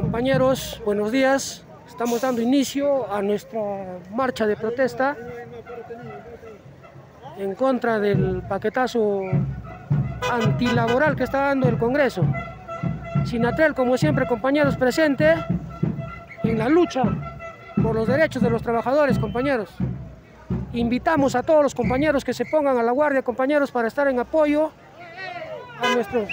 Compañeros, buenos días. Estamos dando inicio a nuestra marcha de protesta en contra del paquetazo antilaboral que está dando el Congreso. Sinatel, como siempre, compañeros, presente en la lucha por los derechos de los trabajadores, compañeros. Invitamos a todos los compañeros que se pongan a la guardia, compañeros, para estar en apoyo a nuestro...